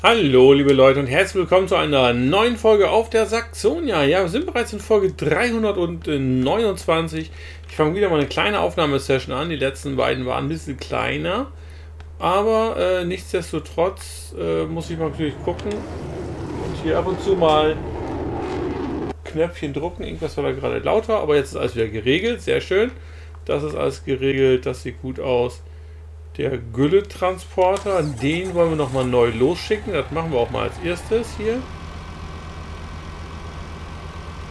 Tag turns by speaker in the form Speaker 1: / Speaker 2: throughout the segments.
Speaker 1: Hallo liebe Leute und herzlich willkommen zu einer neuen Folge auf der Saxonia. Ja, wir sind bereits in Folge 329. Ich fange wieder mal eine kleine Aufnahmesession an. Die letzten beiden waren ein bisschen kleiner. Aber äh, nichtsdestotrotz äh, muss ich mal natürlich gucken und hier ab und zu mal Knöpfchen drucken. Irgendwas war da gerade lauter, aber jetzt ist alles wieder geregelt. Sehr schön. Das ist alles geregelt. Das sieht gut aus. Der Gülletransporter, den wollen wir nochmal neu losschicken. Das machen wir auch mal als erstes hier.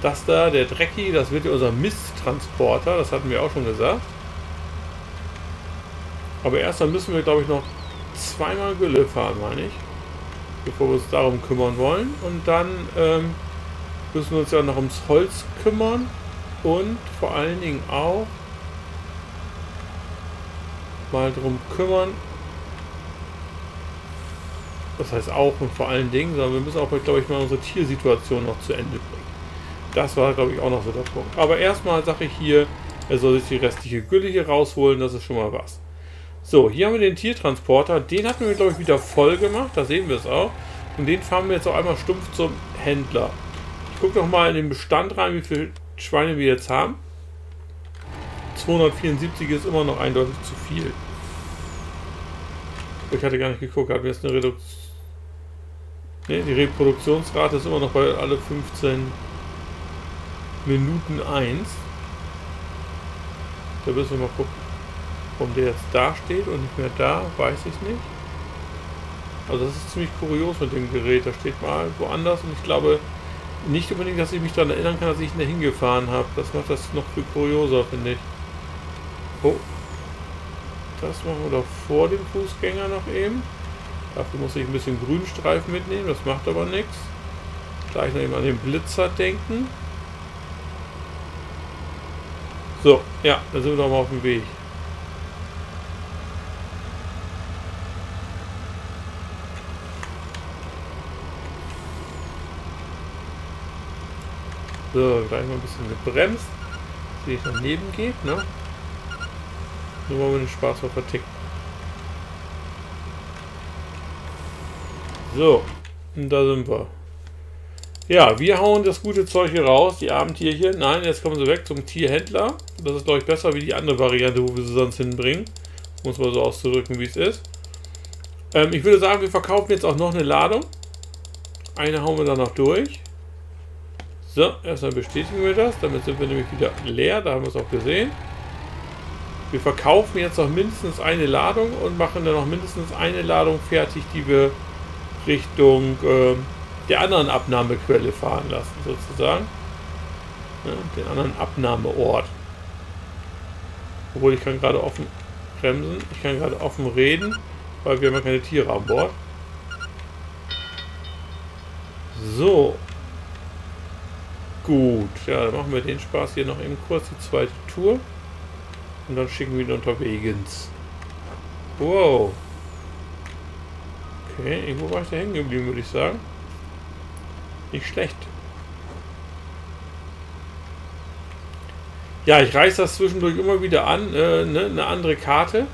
Speaker 1: Das da, der Drecki, das wird ja unser Misttransporter. Das hatten wir auch schon gesagt. Aber erst dann müssen wir, glaube ich, noch zweimal Gülle fahren, meine ich. Bevor wir uns darum kümmern wollen. Und dann ähm, müssen wir uns ja noch ums Holz kümmern. Und vor allen Dingen auch mal drum kümmern. Das heißt auch und vor allen Dingen, sondern wir müssen auch, glaube ich, mal unsere Tiersituation noch zu Ende bringen. Das war, glaube ich, auch noch so der Punkt. Aber erstmal sage ich hier, er soll sich die restliche Gülle hier rausholen, das ist schon mal was. So, hier haben wir den Tiertransporter. Den hatten wir, glaube ich, wieder voll gemacht. Da sehen wir es auch. Und den fahren wir jetzt auch einmal stumpf zum Händler. Ich gucke noch mal in den Bestand rein, wie viele Schweine wir jetzt haben. 274 ist immer noch eindeutig zu viel. Ich hatte gar nicht geguckt, hatten wir jetzt eine Reduktion. Ne, die Reproduktionsrate ist immer noch bei alle 15 Minuten 1. Da müssen wir mal gucken, warum der jetzt da steht und nicht mehr da, weiß ich nicht. Also das ist ziemlich kurios mit dem Gerät. Da steht mal woanders und ich glaube nicht unbedingt, dass ich mich daran erinnern kann, dass ich ihn da hingefahren habe. Das macht das noch viel kurioser, finde ich. Oh. Das machen wir doch vor dem Fußgänger noch eben. Dafür muss ich ein bisschen Grünstreifen mitnehmen, das macht aber nichts. Gleich noch eben an den Blitzer denken. So, ja, da sind wir doch mal auf dem Weg. So, gleich mal ein bisschen gebremst, dass ich daneben geht, ne? Nur wollen wir den Spaß mal verticken. So, und da sind wir. Ja, wir hauen das gute Zeug hier raus, die armen Tierchen. Nein, jetzt kommen sie weg zum Tierhändler. Das ist, glaube ich, besser wie die andere Variante, wo wir sie sonst hinbringen. Muss man so auszudrücken, wie es ist. Ähm, ich würde sagen, wir verkaufen jetzt auch noch eine Ladung. Eine hauen wir dann noch durch. So, erstmal bestätigen wir das. Damit sind wir nämlich wieder leer. Da haben wir es auch gesehen. Wir verkaufen jetzt noch mindestens eine Ladung und machen dann noch mindestens eine Ladung fertig, die wir Richtung äh, der anderen Abnahmequelle fahren lassen, sozusagen. Ja, den anderen Abnahmeort. Obwohl ich kann gerade offen bremsen, ich kann gerade offen reden, weil wir haben ja keine Tiere an Bord. So. Gut, ja, dann machen wir den Spaß hier noch eben kurz, die zweite Tour. Und dann schicken wir ihn unterwegs. Wow. Okay, irgendwo war ich da hängen geblieben, würde ich sagen. Nicht schlecht. Ja, ich reiße das zwischendurch immer wieder an, äh, ne, eine andere Karte.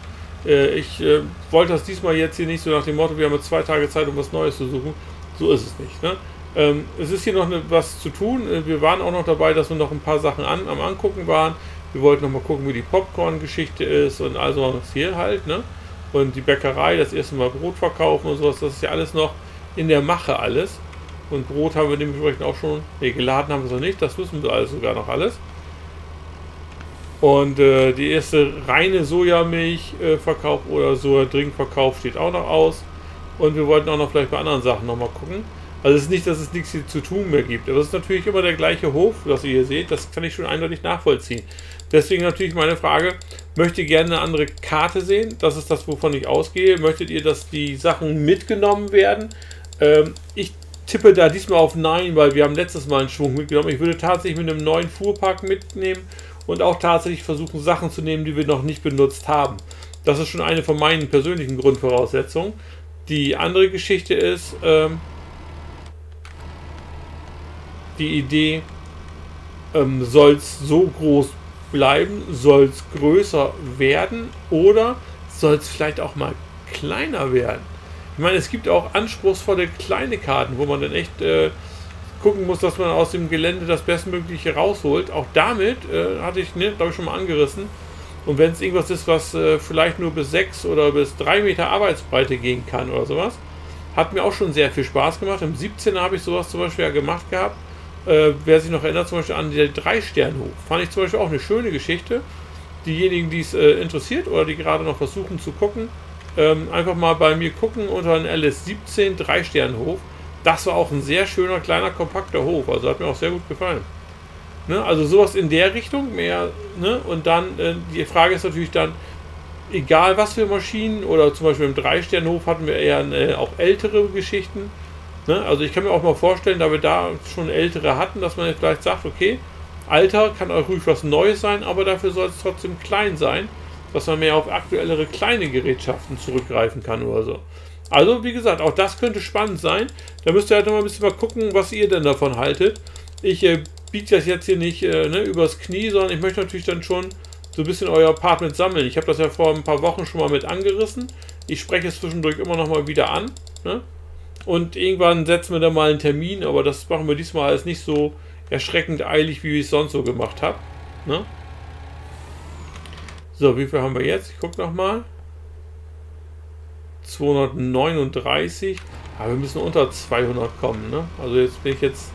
Speaker 1: Äh, ich äh, wollte das diesmal jetzt hier nicht so nach dem Motto, wir haben jetzt zwei Tage Zeit, um was Neues zu suchen. So ist es nicht. Ne? Ähm, es ist hier noch eine, was zu tun. Äh, wir waren auch noch dabei, dass wir noch ein paar Sachen an, am Angucken waren. Wir wollten noch mal gucken, wie die Popcorn-Geschichte ist und also was hier halt, ne? Und die Bäckerei, das erste Mal Brot verkaufen und sowas, das ist ja alles noch in der Mache alles. Und Brot haben wir dementsprechend auch schon, ne, geladen haben wir es noch nicht, das wissen wir alles sogar noch alles. Und äh, die erste reine Sojamilch äh, oder Soja-Drink-Verkauf steht auch noch aus. Und wir wollten auch noch vielleicht bei anderen Sachen noch mal gucken. Also es ist nicht, dass es nichts hier zu tun mehr gibt. Aber es ist natürlich immer der gleiche Hof, was ihr hier seht. Das kann ich schon eindeutig nachvollziehen. Deswegen natürlich meine Frage, möchtet ihr gerne eine andere Karte sehen? Das ist das, wovon ich ausgehe. Möchtet ihr, dass die Sachen mitgenommen werden? Ähm, ich tippe da diesmal auf Nein, weil wir haben letztes Mal einen Schwung mitgenommen. Ich würde tatsächlich mit einem neuen Fuhrpark mitnehmen und auch tatsächlich versuchen, Sachen zu nehmen, die wir noch nicht benutzt haben. Das ist schon eine von meinen persönlichen Grundvoraussetzungen. Die andere Geschichte ist, ähm, die Idee, ähm, soll es so groß bleiben, soll es größer werden oder soll es vielleicht auch mal kleiner werden? Ich meine, es gibt auch anspruchsvolle kleine Karten, wo man dann echt äh, gucken muss, dass man aus dem Gelände das Bestmögliche rausholt. Auch damit äh, hatte ich, ne, glaube ich, schon mal angerissen. Und wenn es irgendwas ist, was äh, vielleicht nur bis 6 oder bis 3 Meter Arbeitsbreite gehen kann oder sowas, hat mir auch schon sehr viel Spaß gemacht. Im 17. habe ich sowas zum Beispiel ja gemacht gehabt. Äh, wer sich noch erinnert, zum Beispiel an den 3-Stern-Hof. Fand ich zum Beispiel auch eine schöne Geschichte. Diejenigen, die es äh, interessiert oder die gerade noch versuchen zu gucken, ähm, einfach mal bei mir gucken unter den LS17 3-Stern-Hof. Das war auch ein sehr schöner, kleiner, kompakter Hof. Also hat mir auch sehr gut gefallen. Ne? Also sowas in der Richtung mehr. Ne? Und dann, äh, die Frage ist natürlich dann, egal was für Maschinen oder zum Beispiel im Drei-Stern-Hof hatten wir eher äh, auch ältere Geschichten. Ne? Also ich kann mir auch mal vorstellen, da wir da schon ältere hatten, dass man jetzt vielleicht sagt, okay, Alter kann auch ruhig was Neues sein, aber dafür soll es trotzdem klein sein, dass man mehr auf aktuellere kleine Gerätschaften zurückgreifen kann oder so. Also, wie gesagt, auch das könnte spannend sein. Da müsst ihr halt noch mal ein bisschen mal gucken, was ihr denn davon haltet. Ich äh, biege das jetzt hier nicht äh, ne, übers Knie, sondern ich möchte natürlich dann schon so ein bisschen euer Apartment sammeln. Ich habe das ja vor ein paar Wochen schon mal mit angerissen. Ich spreche es zwischendurch immer noch mal wieder an. Ne? Und irgendwann setzen wir dann mal einen Termin, aber das machen wir diesmal alles nicht so erschreckend eilig, wie ich es sonst so gemacht habe. Ne? So, wie viel haben wir jetzt? Ich gucke nochmal. 239. Aber wir müssen unter 200 kommen. Ne? Also jetzt bin ich jetzt...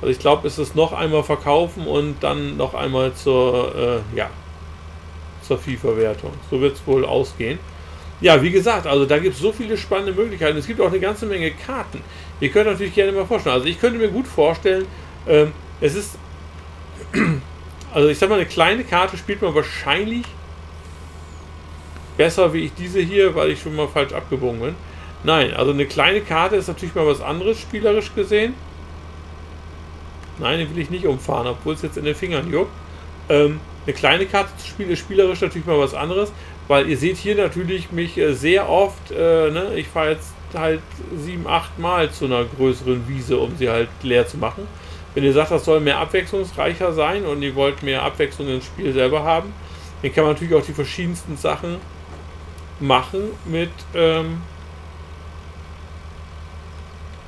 Speaker 1: Also ich glaube, es ist noch einmal verkaufen und dann noch einmal zur, äh, ja, zur FIFA-Wertung. So wird es wohl ausgehen. Ja, wie gesagt, also da gibt es so viele spannende Möglichkeiten. Es gibt auch eine ganze Menge Karten. Ihr könnt natürlich gerne mal vorstellen. Also ich könnte mir gut vorstellen, ähm, es ist, also ich sag mal, eine kleine Karte spielt man wahrscheinlich besser wie ich diese hier, weil ich schon mal falsch abgebogen bin. Nein, also eine kleine Karte ist natürlich mal was anderes, spielerisch gesehen. Nein, den will ich nicht umfahren, obwohl es jetzt in den Fingern juckt. Ähm, eine kleine Karte zu spielen ist spielerisch natürlich mal was anderes, weil ihr seht hier natürlich mich äh, sehr oft, äh, ne, ich fahre jetzt halt sieben, acht Mal zu einer größeren Wiese, um sie halt leer zu machen. Wenn ihr sagt, das soll mehr abwechslungsreicher sein und ihr wollt mehr Abwechslung ins Spiel selber haben, dann kann man natürlich auch die verschiedensten Sachen machen mit, ähm,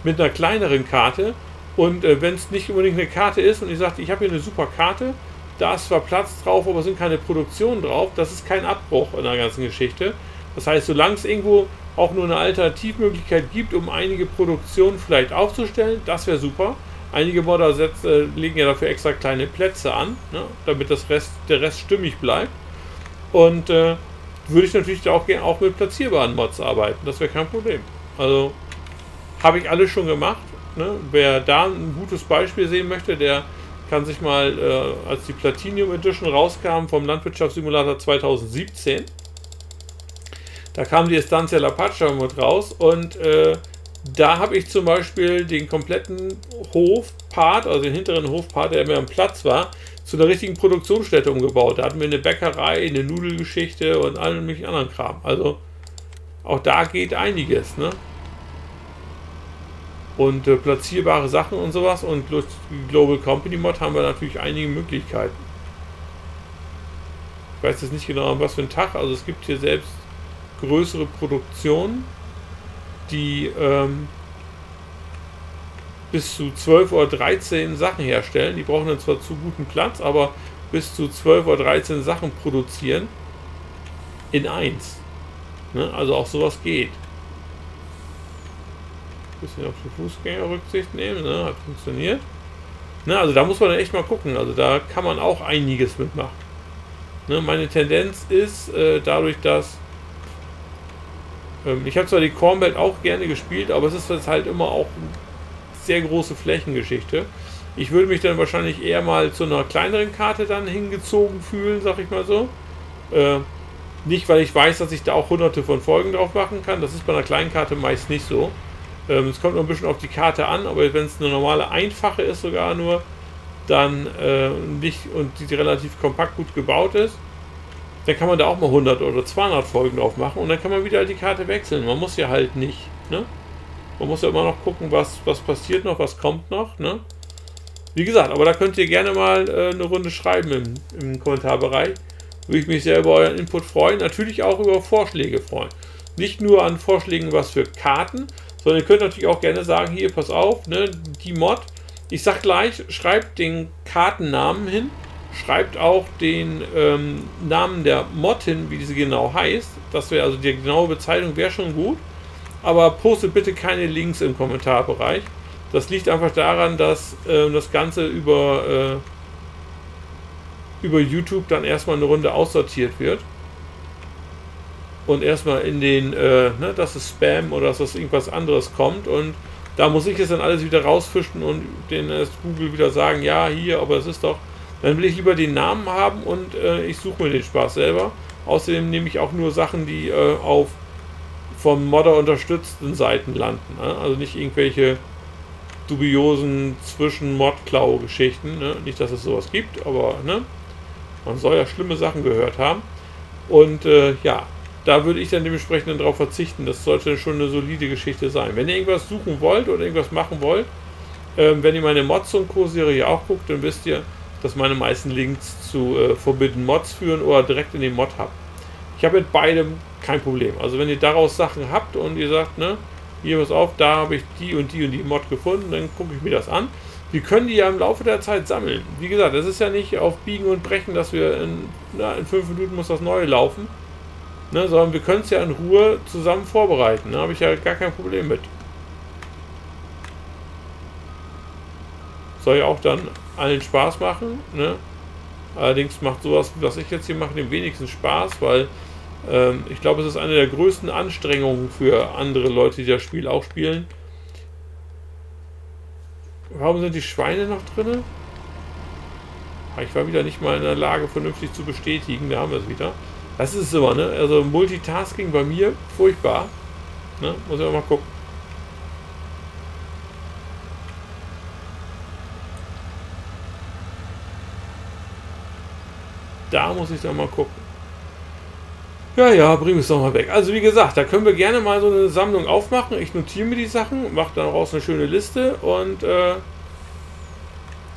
Speaker 1: mit einer kleineren Karte. Und äh, wenn es nicht unbedingt eine Karte ist und ich sage, ich habe hier eine super Karte, da ist zwar Platz drauf, aber sind keine Produktionen drauf, das ist kein Abbruch in der ganzen Geschichte. Das heißt, solange es irgendwo auch nur eine Alternativmöglichkeit gibt, um einige Produktionen vielleicht aufzustellen, das wäre super. Einige Modder äh, legen ja dafür extra kleine Plätze an, ne, damit das Rest, der Rest stimmig bleibt. Und äh, würde ich natürlich auch auch mit platzierbaren Mods arbeiten. Das wäre kein Problem. Also habe ich alles schon gemacht. Ne? Wer da ein gutes Beispiel sehen möchte, der kann sich mal, äh, als die Platinum Edition rauskam vom Landwirtschaftssimulator 2017, da kam die Estancia La Pacha mit raus und äh, da habe ich zum Beispiel den kompletten Hofpart, also den hinteren Hofpart, der mehr am Platz war, zu einer richtigen Produktionsstätte umgebaut. Da hatten wir eine Bäckerei, eine Nudelgeschichte und allen möglichen anderen Kram. Also auch da geht einiges, ne? Und äh, platzierbare Sachen und sowas. Und durch Global Company Mod haben wir natürlich einige Möglichkeiten. Ich weiß jetzt nicht genau, was für ein Tag. Also es gibt hier selbst größere Produktionen, die ähm, bis zu 12 oder 13 Sachen herstellen. Die brauchen dann zwar zu guten Platz, aber bis zu 12 oder 13 Sachen produzieren in eins. Ne? Also auch sowas geht. Bisschen auf die Fußgänger Rücksicht nehmen, ne? hat funktioniert. Ne? Also da muss man echt mal gucken. Also da kann man auch einiges mitmachen. Ne? Meine Tendenz ist, äh, dadurch, dass ähm, ich habe zwar die Cornbelt auch gerne gespielt, aber es ist halt immer auch sehr große Flächengeschichte. Ich würde mich dann wahrscheinlich eher mal zu einer kleineren Karte dann hingezogen fühlen, sag ich mal so. Äh, nicht, weil ich weiß, dass ich da auch hunderte von Folgen drauf machen kann. Das ist bei einer kleinen Karte meist nicht so. Ähm, es kommt noch ein bisschen auf die Karte an, aber wenn es eine normale einfache ist sogar nur, dann äh, nicht und die relativ kompakt gut gebaut ist, dann kann man da auch mal 100 oder 200 Folgen drauf machen und dann kann man wieder die Karte wechseln. Man muss ja halt nicht, ne? Man muss ja immer noch gucken, was, was passiert noch, was kommt noch. Ne? Wie gesagt, aber da könnt ihr gerne mal äh, eine Runde schreiben im, im Kommentarbereich. Würde ich mich sehr über euren Input freuen. Natürlich auch über Vorschläge freuen. Nicht nur an Vorschlägen, was für Karten, sondern ihr könnt natürlich auch gerne sagen, hier, pass auf, ne, die Mod. Ich sag gleich, schreibt den Kartennamen hin, schreibt auch den ähm, Namen der Mod hin, wie diese genau heißt. Das wäre also die genaue Bezeichnung, wäre schon gut. Aber postet bitte keine Links im Kommentarbereich. Das liegt einfach daran, dass äh, das Ganze über, äh, über YouTube dann erstmal eine Runde aussortiert wird. Und erstmal in den, äh, ne, dass es Spam oder dass das irgendwas anderes kommt. Und da muss ich es dann alles wieder rausfischen und den äh, Google wieder sagen, ja, hier, aber es ist doch. Dann will ich lieber den Namen haben und äh, ich suche mir den Spaß selber. Außerdem nehme ich auch nur Sachen, die äh, auf vom Modder unterstützten Seiten landen. Ne? Also nicht irgendwelche dubiosen Zwischen-Mod-Klau-Geschichten. Ne? Nicht, dass es sowas gibt, aber ne? man soll ja schlimme Sachen gehört haben. Und äh, ja, da würde ich dann dementsprechend darauf verzichten. Das sollte schon eine solide Geschichte sein. Wenn ihr irgendwas suchen wollt oder irgendwas machen wollt, äh, wenn ihr meine Mods und Co-Serie auch guckt, dann wisst ihr, dass meine meisten Links zu äh, Forbidden Mods führen oder direkt in den Mod Hub. Ich habe mit beidem kein Problem. Also wenn ihr daraus Sachen habt und ihr sagt, ne, hier pass auf, da habe ich die und die und die Mod gefunden, dann gucke ich mir das an. Wir können die ja im Laufe der Zeit sammeln. Wie gesagt, es ist ja nicht auf Biegen und Brechen, dass wir in, na, in fünf Minuten muss das Neue laufen. Ne, sondern wir können es ja in Ruhe zusammen vorbereiten. Da ne, habe ich ja gar kein Problem mit. Soll ja auch dann allen Spaß machen. Ne? Allerdings macht sowas, was ich jetzt hier mache, dem wenigsten Spaß, weil ähm, ich glaube, es ist eine der größten Anstrengungen für andere Leute, die das Spiel auch spielen. Warum sind die Schweine noch drin? Ah, ich war wieder nicht mal in der Lage, vernünftig zu bestätigen. Da haben wir es wieder. Das ist immer, ne? Also Multitasking bei mir furchtbar. Ne? Muss ich auch mal gucken. Da muss ich dann mal gucken. Ja, ja, bring es doch mal weg. Also wie gesagt, da können wir gerne mal so eine Sammlung aufmachen. Ich notiere mir die Sachen, mache daraus eine schöne Liste und äh,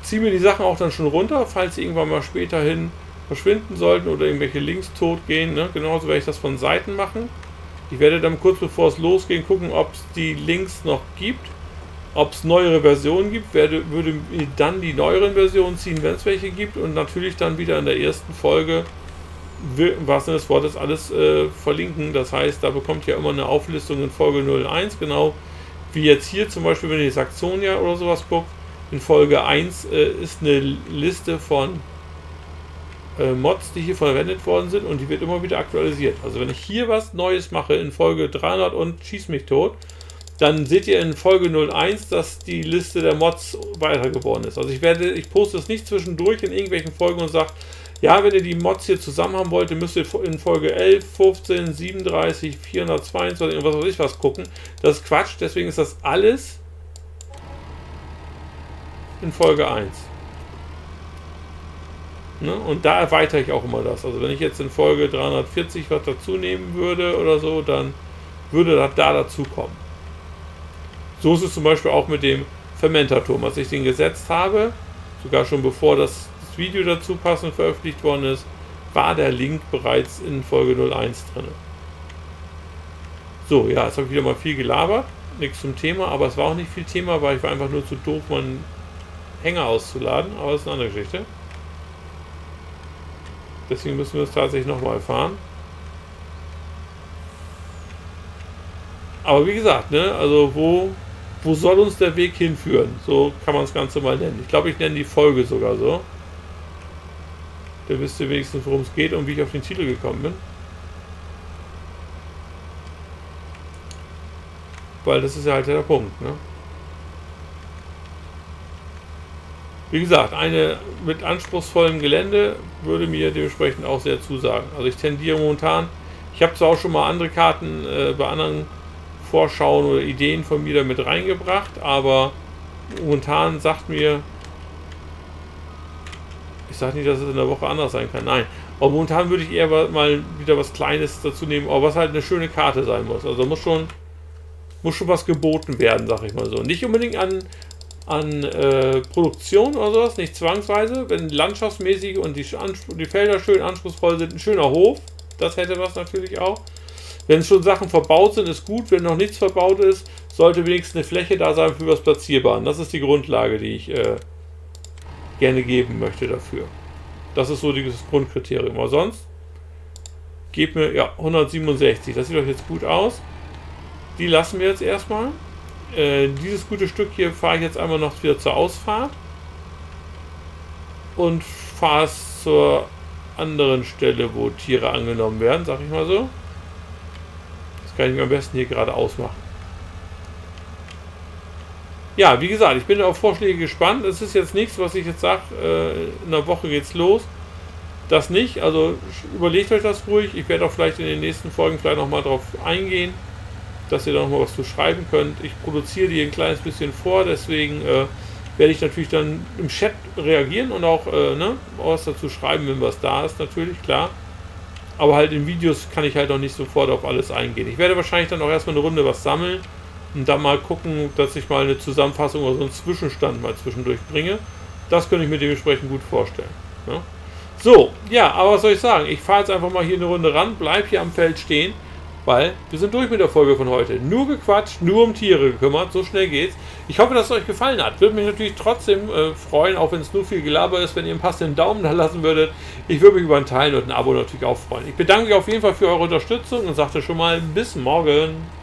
Speaker 1: ziehe mir die Sachen auch dann schon runter, falls irgendwann mal später hin verschwinden sollten oder irgendwelche Links tot gehen. Ne? Genauso werde ich das von Seiten machen. Ich werde dann kurz bevor es losgeht gucken, ob es die Links noch gibt, ob es neuere Versionen gibt, werde, würde dann die neueren Versionen ziehen, wenn es welche gibt und natürlich dann wieder in der ersten Folge wahrsten Sinne des Wortes alles äh, verlinken. Das heißt, da bekommt ihr immer eine Auflistung in Folge 01, genau wie jetzt hier zum Beispiel, wenn ihr Saxonia oder sowas guckt. In Folge 1 äh, ist eine Liste von äh, Mods, die hier verwendet worden sind und die wird immer wieder aktualisiert. Also wenn ich hier was Neues mache in Folge 300 und schieß mich tot, dann seht ihr in Folge 01, dass die Liste der Mods weiter geworden ist. Also ich werde, ich poste es nicht zwischendurch in irgendwelchen Folgen und sage, ja, wenn ihr die Mods hier zusammen haben wollt, müsst ihr in Folge 11, 15, 37, 422 und was weiß ich was gucken. Das ist Quatsch, deswegen ist das alles in Folge 1. Ne? Und da erweitere ich auch immer das. Also wenn ich jetzt in Folge 340 was dazu nehmen würde oder so, dann würde das da dazu kommen. So ist es zum Beispiel auch mit dem Fermentaturm. Als ich den gesetzt habe, sogar schon bevor das Video dazu passend veröffentlicht worden ist, war der Link bereits in Folge 01 drin. So, ja, jetzt habe ich wieder mal viel gelabert. Nichts zum Thema, aber es war auch nicht viel Thema, weil ich war einfach nur zu doof, meinen Hänger auszuladen. Aber das ist eine andere Geschichte. Deswegen müssen wir es tatsächlich nochmal fahren. Aber wie gesagt, ne, also wo, wo soll uns der Weg hinführen? So kann man das Ganze mal nennen. Ich glaube, ich nenne die Folge sogar so. Da wisst ihr wenigstens, worum es geht und wie ich auf den Titel gekommen bin. Weil das ist ja halt der Punkt, ne? Wie gesagt, eine mit anspruchsvollem Gelände würde mir dementsprechend auch sehr zusagen. Also ich tendiere momentan, ich habe zwar auch schon mal andere Karten äh, bei anderen Vorschauen oder Ideen von mir damit reingebracht, aber momentan sagt mir ich sage nicht, dass es in der Woche anders sein kann. Nein. Aber momentan würde ich eher mal wieder was Kleines dazu nehmen, aber was halt eine schöne Karte sein muss. Also muss schon, muss schon was geboten werden, sag ich mal so. Nicht unbedingt an, an äh, Produktion oder sowas, nicht zwangsweise. Wenn landschaftsmäßig und die, die Felder schön anspruchsvoll sind, ein schöner Hof, das hätte was natürlich auch. Wenn schon Sachen verbaut sind, ist gut. Wenn noch nichts verbaut ist, sollte wenigstens eine Fläche da sein für was Platzierbaren. Das ist die Grundlage, die ich äh, gerne geben möchte dafür. Das ist so dieses Grundkriterium. Aber sonst, gebt mir, ja, 167. Das sieht doch jetzt gut aus. Die lassen wir jetzt erstmal. Äh, dieses gute Stück hier fahre ich jetzt einmal noch wieder zur Ausfahrt. Und fahre es zur anderen Stelle, wo Tiere angenommen werden, sag ich mal so. Das kann ich mir am besten hier gerade ausmachen. Ja, wie gesagt, ich bin auf Vorschläge gespannt. Es ist jetzt nichts, was ich jetzt sage, äh, in einer Woche geht's los. Das nicht, also überlegt euch das ruhig. Ich werde auch vielleicht in den nächsten Folgen vielleicht nochmal darauf eingehen, dass ihr da nochmal was zu schreiben könnt. Ich produziere die ein kleines bisschen vor, deswegen äh, werde ich natürlich dann im Chat reagieren und auch äh, ne, was dazu schreiben, wenn was da ist, natürlich, klar. Aber halt in Videos kann ich halt noch nicht sofort auf alles eingehen. Ich werde wahrscheinlich dann auch erstmal eine Runde was sammeln und dann mal gucken, dass ich mal eine Zusammenfassung oder so einen Zwischenstand mal zwischendurch bringe. Das könnte ich mir dementsprechend gut vorstellen. Ne? So, ja, aber was soll ich sagen? Ich fahre jetzt einfach mal hier eine Runde ran, bleib hier am Feld stehen weil wir sind durch mit der Folge von heute. Nur gequatscht, nur um Tiere gekümmert, so schnell geht's. Ich hoffe, dass es euch gefallen hat. Würde mich natürlich trotzdem äh, freuen, auch wenn es nur viel Gelaber ist, wenn ihr einen passenden Daumen da lassen würdet. Ich würde mich über ein Teilen und ein Abo natürlich auch freuen. Ich bedanke mich auf jeden Fall für eure Unterstützung und sagte schon mal bis morgen.